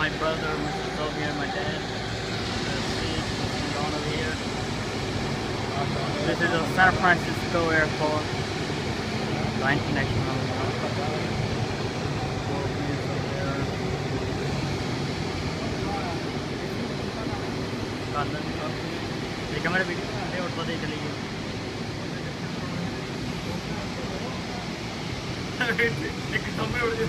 my brother, Mr. Sylvia, and my dad. Let's see, going over here. This is a San Francisco airport. The international. एक हमारे video बनाते और पता ही चली गई एक खंभे उड़ गए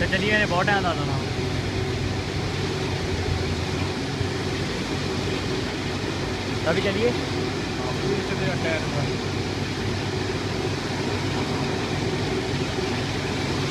तो चलिए मैंने बहुत टाइम था ना। अभी चलिए।